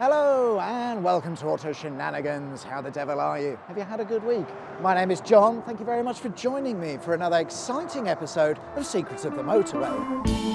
Hello and welcome to Auto Shenanigans. How the devil are you? Have you had a good week? My name is John. Thank you very much for joining me for another exciting episode of Secrets of the Motorway.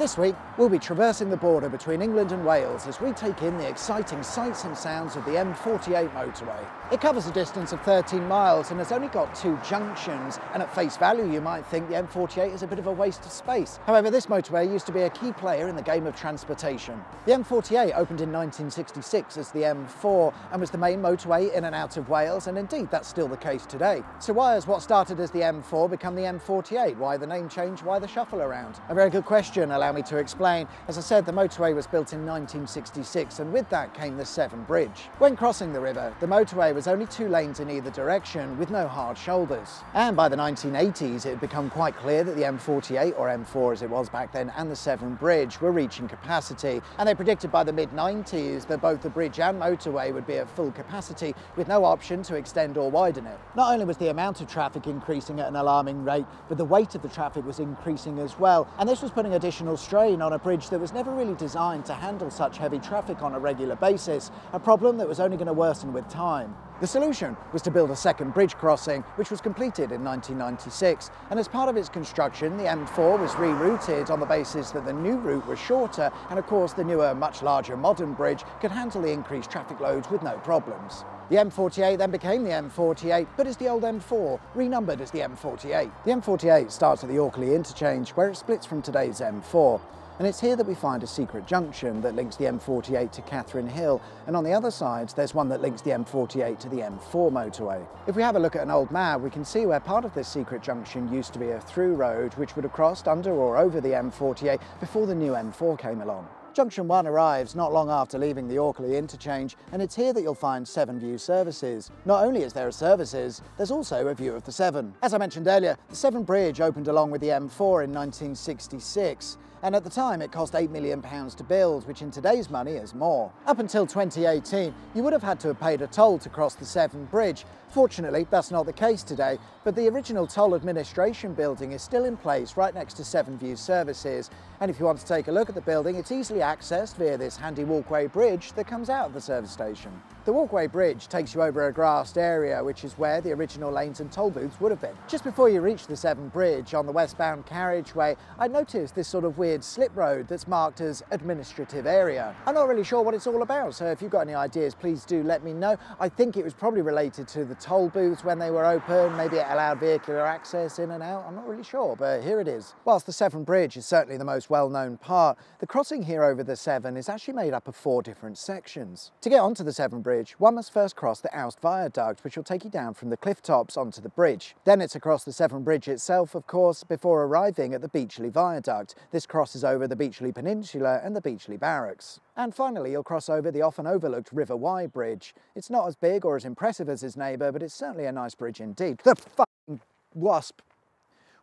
This week, we'll be traversing the border between England and Wales as we take in the exciting sights and sounds of the M48 motorway. It covers a distance of 13 miles and has only got two junctions, and at face value you might think the M48 is a bit of a waste of space. However, this motorway used to be a key player in the game of transportation. The M48 opened in 1966 as the M4 and was the main motorway in and out of Wales, and indeed that's still the case today. So why has what started as the M4 become the M48? Why the name change? Why the shuffle around? A very good question, allow me to explain. As I said, the motorway was built in 1966 and with that came the Severn Bridge. When crossing the river, the motorway was only two lanes in either direction with no hard shoulders. And by the 1980s, it had become quite clear that the M48, or M4 as it was back then, and the Severn Bridge were reaching capacity. And they predicted by the mid-90s that both the bridge and motorway would be at full capacity with no option to extend or widen it. Not only was the amount of traffic increasing at an alarming rate, but the weight of the traffic was increasing as well. And this was putting additional strain on a bridge that was never really designed to handle such heavy traffic on a regular basis, a problem that was only going to worsen with time. The solution was to build a second bridge crossing, which was completed in 1996. And as part of its construction, the M4 was rerouted on the basis that the new route was shorter, and of course the newer, much larger modern bridge could handle the increased traffic loads with no problems. The M48 then became the M48, but is the old M4, renumbered as the M48. The M48 starts at the Awkley interchange, where it splits from today's M4. And it's here that we find a secret junction that links the M48 to Catherine Hill, and on the other side there's one that links the M48 to the M4 motorway. If we have a look at an old map, we can see where part of this secret junction used to be a through road which would have crossed under or over the M48 before the new M4 came along. Junction 1 arrives not long after leaving the Awkley interchange and it's here that you'll find Severn View services. Not only is there a services, there's also a view of the Severn. As I mentioned earlier, the Severn Bridge opened along with the M4 in 1966 and at the time it cost £8 million to build, which in today's money is more. Up until 2018, you would have had to have paid a toll to cross the Severn Bridge. Fortunately, that's not the case today, but the original toll administration building is still in place right next to Severn View Services. And if you want to take a look at the building, it's easily accessed via this handy walkway bridge that comes out of the service station. The walkway bridge takes you over a grassed area, which is where the original lanes and toll booths would have been. Just before you reach the Severn Bridge on the westbound carriageway, I noticed this sort of weird slip road that's marked as administrative area. I'm not really sure what it's all about, so if you've got any ideas, please do let me know. I think it was probably related to the toll booths when they were open, maybe it allowed vehicular access in and out, I'm not really sure, but here it is. Whilst the Severn Bridge is certainly the most well-known part, the crossing here over the Severn is actually made up of four different sections. To get onto the Severn Bridge, bridge, one must first cross the Aust Viaduct, which will take you down from the cliff tops onto the bridge. Then it's across the Severn Bridge itself, of course, before arriving at the Beachley Viaduct. This crosses over the Beachley Peninsula and the Beachley Barracks. And finally, you'll cross over the often overlooked River Wye Bridge. It's not as big or as impressive as its neighbour, but it's certainly a nice bridge indeed. The fucking wasp.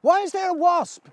Why is there a wasp?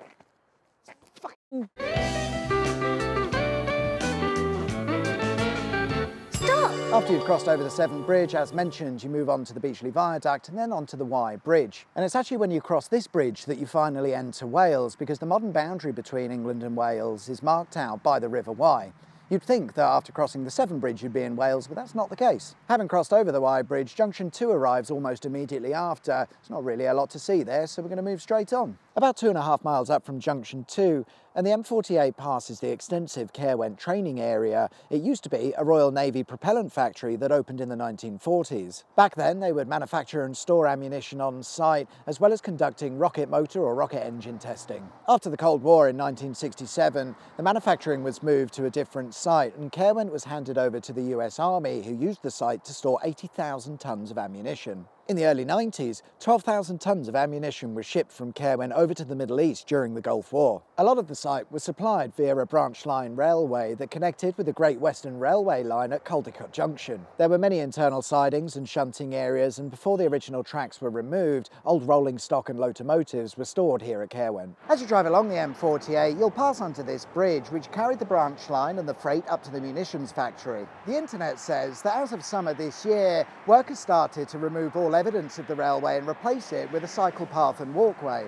After you've crossed over the Severn Bridge, as mentioned, you move on to the Beachley Viaduct and then onto the Wye Bridge. And it's actually when you cross this bridge that you finally enter Wales, because the modern boundary between England and Wales is marked out by the River Wye. You'd think that after crossing the Severn Bridge you'd be in Wales, but that's not the case. Having crossed over the Wye Bridge, Junction 2 arrives almost immediately after. There's not really a lot to see there, so we're going to move straight on. About two and a half miles up from Junction 2, and the M48 passes the extensive Caerwent training area. It used to be a Royal Navy propellant factory that opened in the 1940s. Back then, they would manufacture and store ammunition on site, as well as conducting rocket motor or rocket engine testing. After the Cold War in 1967, the manufacturing was moved to a different site, and Caerwent was handed over to the US Army, who used the site to store 80,000 tonnes of ammunition. In the early 90s, 12,000 tonnes of ammunition was shipped from Caerwent over to the Middle East during the Gulf War. A lot of the site was supplied via a branch line railway that connected with the Great Western Railway line at Caldicot Junction. There were many internal sidings and shunting areas, and before the original tracks were removed, old rolling stock and locomotives were stored here at Caerwent. As you drive along the M48, you'll pass under this bridge, which carried the branch line and the freight up to the munitions factory. The internet says that as of summer this year, workers started to remove all evidence of the railway and replace it with a cycle path and walkway.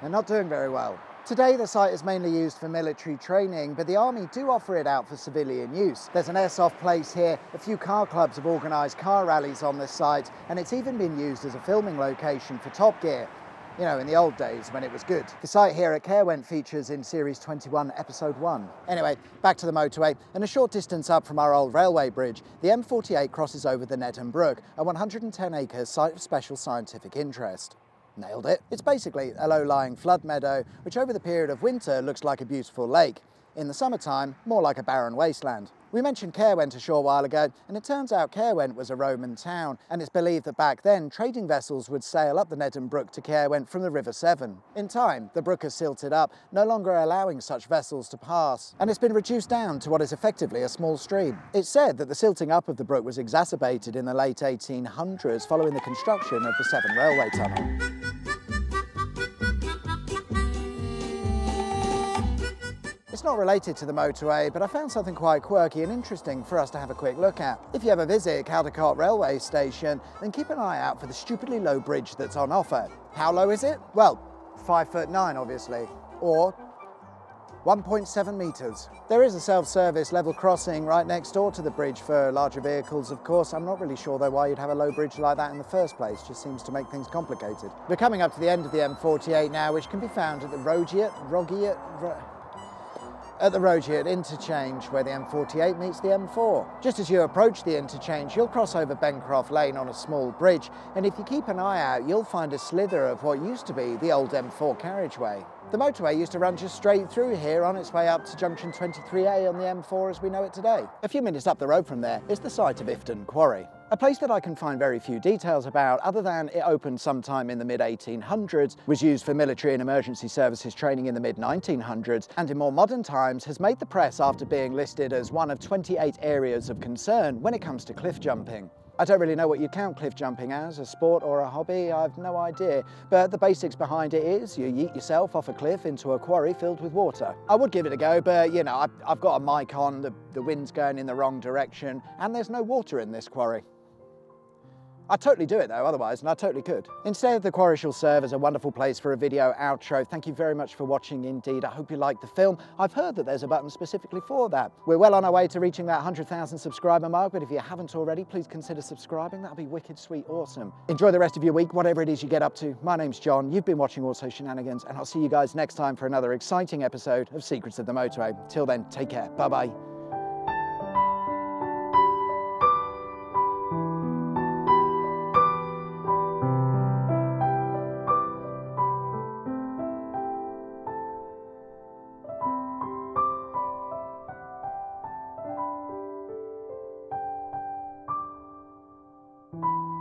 They're not doing very well. Today the site is mainly used for military training, but the Army do offer it out for civilian use. There's an airsoft place here, a few car clubs have organised car rallies on this site, and it's even been used as a filming location for Top Gear you know, in the old days when it was good. The site here at Caerwent features in Series 21, Episode 1. Anyway, back to the motorway, and a short distance up from our old railway bridge, the M48 crosses over the Nedern Brook, a 110-acre site of special scientific interest. Nailed it. It's basically a low-lying flood meadow, which over the period of winter looks like a beautiful lake. In the summertime, more like a barren wasteland. We mentioned Caerwent a short while ago, and it turns out Caerwent was a Roman town, and it's believed that back then trading vessels would sail up the Nedern Brook to Caerwent from the River Severn. In time, the brook has silted up, no longer allowing such vessels to pass, and it's been reduced down to what is effectively a small stream. It's said that the silting up of the brook was exacerbated in the late 1800s following the construction of the Severn Railway Tunnel. It's not related to the motorway, but I found something quite quirky and interesting for us to have a quick look at. If you ever visit Caldicot railway station, then keep an eye out for the stupidly low bridge that's on offer. How low is it? Well, five foot nine, obviously, or 1.7 metres. There is a self-service level crossing right next door to the bridge for larger vehicles, of course. I'm not really sure though why you'd have a low bridge like that in the first place. Just seems to make things complicated. We're coming up to the end of the M48 now, which can be found at the Rogiet, Rogiet, Ro at the Rogiet interchange where the M48 meets the M4. Just as you approach the interchange, you'll cross over Bencroft Lane on a small bridge, and if you keep an eye out, you'll find a slither of what used to be the old M4 carriageway. The motorway used to run just straight through here on its way up to junction 23A on the M4 as we know it today. A few minutes up the road from there is the site of Ifton Quarry. A place that I can find very few details about other than it opened sometime in the mid-1800s, was used for military and emergency services training in the mid-1900s, and in more modern times has made the press after being listed as one of 28 areas of concern when it comes to cliff jumping. I don't really know what you count cliff jumping as, a sport or a hobby, I've no idea. But the basics behind it is you yeet yourself off a cliff into a quarry filled with water. I would give it a go, but you know, I've, got a mic on, the, the wind's going in the wrong direction, and there's no water in this quarry. I'd totally do it though, otherwise, and I totally could. Instead, the quarry shall serve as a wonderful place for a video outro. Thank you very much for watching indeed. I hope you liked the film. I've heard that there's a button specifically for that. We're well on our way to reaching that 100,000 subscriber mark, but if you haven't already, please consider subscribing. That'll be wicked, sweet, awesome. Enjoy the rest of your week, whatever it is you get up to. My name's John. You've been watching Auto Shenanigans, and I'll see you guys next time for another exciting episode of Secrets of the Motorway. Till then, take care. Bye-bye. you